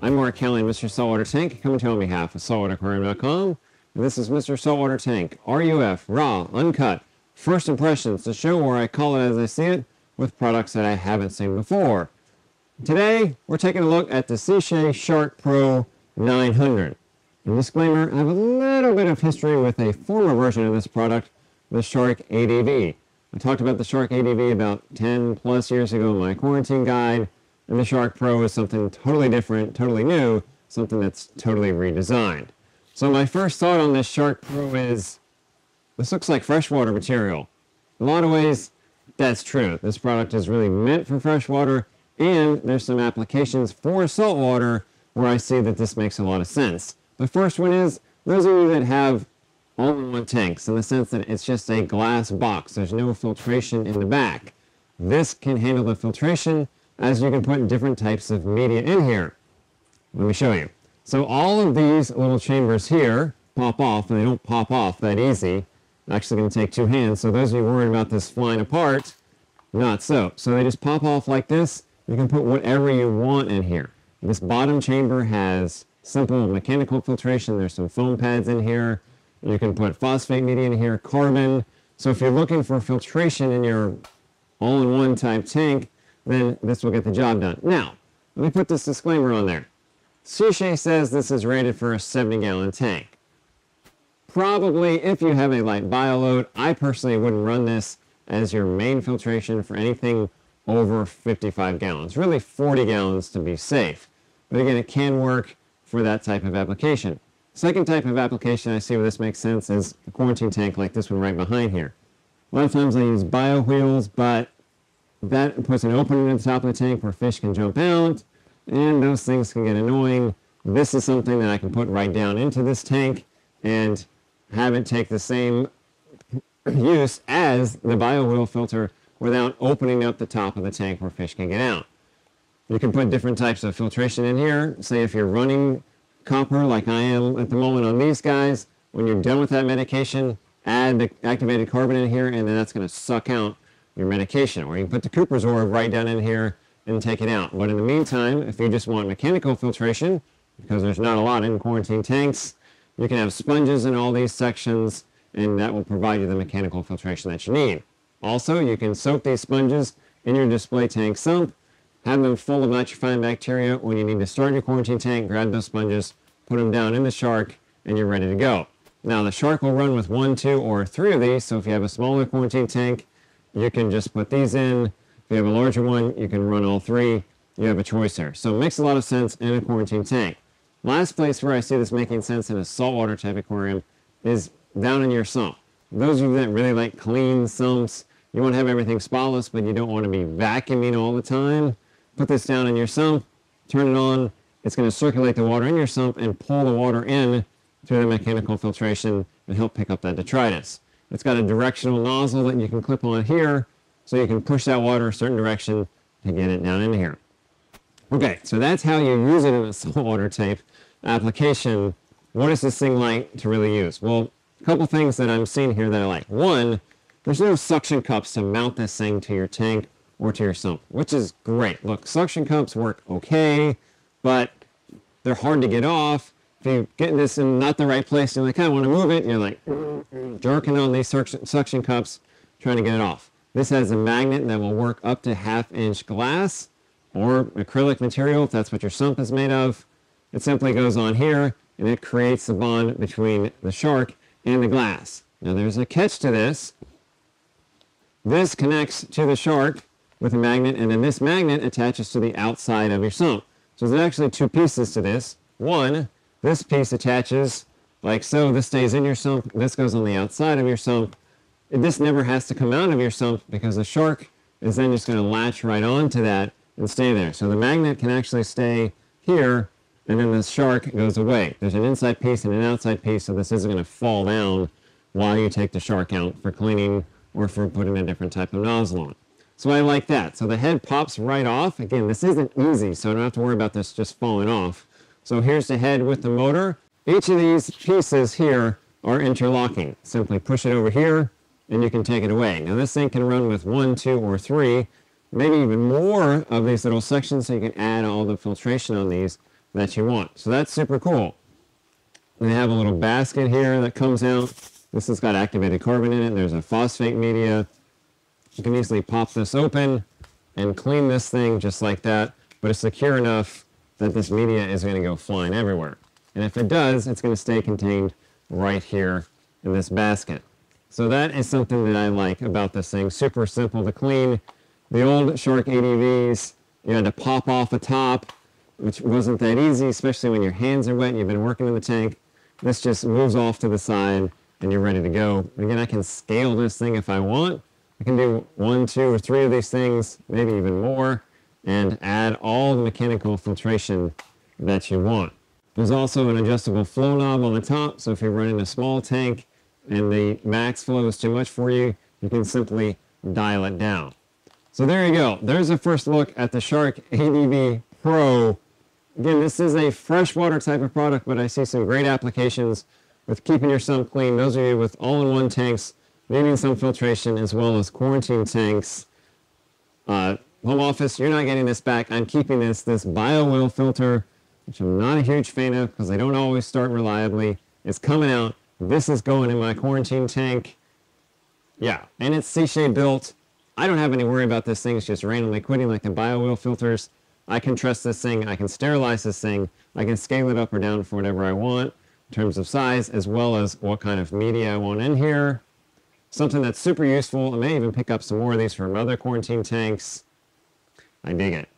I'm Mark Kelly, Mr. Saltwater Tank, coming to you on behalf of saltwateraquarium.com. And this is Mr. Saltwater Tank, RUF, raw, uncut, first impressions, the show where I call it as I see it with products that I haven't seen before. Today, we're taking a look at the Sicce Shark Pro 900. And disclaimer, I have a little bit of history with a former version of this product, the Shark ADV. I talked about the Shark ADV about 10 plus years ago in my quarantine guide, and the Shark Pro is something totally different, totally new, something that's totally redesigned. So my first thought on this Shark Pro is, this looks like freshwater material. In a lot of ways, that's true. This product is really meant for freshwater, and there's some applications for saltwater where I see that this makes a lot of sense. The first one is, those of you that have all-in-one tanks, in the sense that it's just a glass box. There's no filtration in the back. This can handle the filtration as you can put different types of media in here. Let me show you. So all of these little chambers here pop off, and they don't pop off that easy. I'm Actually going to take two hands, so those of you worried about this flying apart, not so. So they just pop off like this. You can put whatever you want in here. This bottom chamber has simple mechanical filtration. There's some foam pads in here. You can put phosphate media in here, carbon. So if you're looking for filtration in your all-in-one type tank, then this will get the job done. Now, let me put this disclaimer on there. Sicce says this is rated for a 70 gallon tank. Probably if you have a light bioload, I personally wouldn't run this as your main filtration for anything over 55 gallons. Really 40 gallons to be safe. But again, it can work for that type of application. Second type of application I see where this makes sense is a quarantine tank like this one right behind here. A lot of times I use bio wheels, but that puts an opening at the top of the tank where fish can jump out, and those things can get annoying. This is something that I can put right down into this tank and have it take the same use as the bio wheel filter without opening up the top of the tank where fish can get out. You can put different types of filtration in here. Say if you're running copper like I am at the moment on these guys, when you're done with that medication, add the activated carbon in here and then that's going to suck out your medication. Or you can put the Cuprisorb right down in here and take it out. But in the meantime, if you just want mechanical filtration, because there's not a lot in quarantine tanks, you can have sponges in all these sections and that will provide you the mechanical filtration that you need. Also, you can soak these sponges in your display tank sump have them full of nitrifying bacteria. When you need to start your quarantine tank, grab those sponges, put them down in the shark, and you're ready to go. Now, the shark will run with one, two, or three of these, so if you have a smaller quarantine tank, you can just put these in. If you have a larger one, you can run all three. You have a choice there. So it makes a lot of sense in a quarantine tank. Last place where I see this making sense in a saltwater type aquarium is down in your sump. Those of you that really like clean sumps, you want to have everything spotless, but you don't want to be vacuuming all the time, put this down in your sump, turn it on, it's going to circulate the water in your sump and pull the water in through the mechanical filtration and help pick up that detritus. It's got a directional nozzle that you can clip on here so you can push that water a certain direction to get it down in here. Okay, so that's how you use it in a saltwater tape application. What is this thing like to really use? Well, a couple things that I'm seeing here that I like. One, there's no suction cups to mount this thing to your tank or to your sump, which is great. Look, suction cups work okay, but they're hard to get off. If you get this in not the right place, you like, kind of want to move it, you're like jerking on these suction cups, trying to get it off. This has a magnet that will work up to half inch glass or acrylic material if that's what your sump is made of. It simply goes on here and it creates the bond between the shark and the glass. Now there's a catch to this. This connects to the shark with a magnet, and then this magnet attaches to the outside of your sump. So there's actually two pieces to this. One, this piece attaches like so. This stays in your sump. This goes on the outside of your sump. This never has to come out of your sump because the shark is then just going to latch right onto that and stay there. So the magnet can actually stay here, and then the shark goes away. There's an inside piece and an outside piece, so this isn't going to fall down while you take the shark out for cleaning or for putting a different type of nozzle on. So I like that. So the head pops right off. Again, this isn't easy, so I don't have to worry about this just falling off. So here's the head with the motor. Each of these pieces here are interlocking. Simply push it over here, and you can take it away. Now this thing can run with one, two, or three, maybe even more of these little sections so you can add all the filtration on these that you want. So that's super cool. They have a little basket here that comes out. This has got activated carbon in it. There's a phosphate media. You can easily pop this open and clean this thing just like that, but it's secure enough that this media is going to go flying everywhere. And if it does, it's going to stay contained right here in this basket. So that is something that I like about this thing. Super simple to clean. The old Shark ADVs, you had to pop off the top, which wasn't that easy, especially when your hands are wet and you've been working in the tank. This just moves off to the side and you're ready to go. Again, I can scale this thing if I want. I can do one, two, or three of these things, maybe even more, and add all the mechanical filtration that you want. There's also an adjustable flow knob on the top, so if you're running a small tank and the max flow is too much for you, you can simply dial it down. So there you go. There's a first look at the Shark ADV Pro. Again, this is a freshwater type of product, but I see some great applications with keeping your sump clean. Those of you with all-in-one tanks needing some filtration as well as quarantine tanks. Uh, home office, you're not getting this back. I'm keeping this, this BioWheel filter, which I'm not a huge fan of because they don't always start reliably. It's coming out. This is going in my quarantine tank. Yeah, and it's Sicce built. I don't have any worry about this thing. It's just randomly quitting like the BioWheel filters. I can trust this thing. I can sterilize this thing. I can scale it up or down for whatever I want in terms of size, as well as what kind of media I want in here. Something that's super useful. I may even pick up some more of these from other quarantine tanks. I dig it.